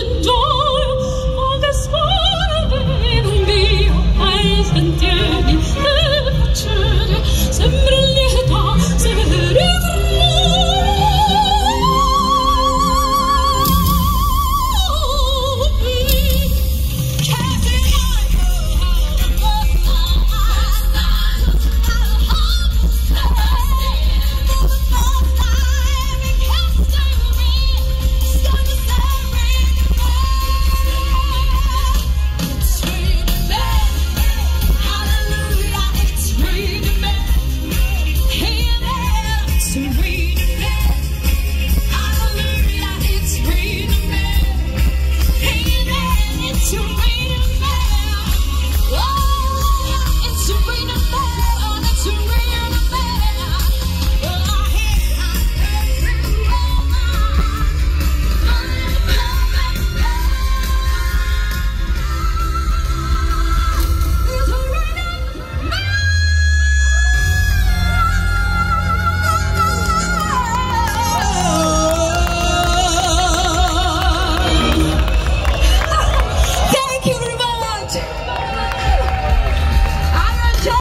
the door.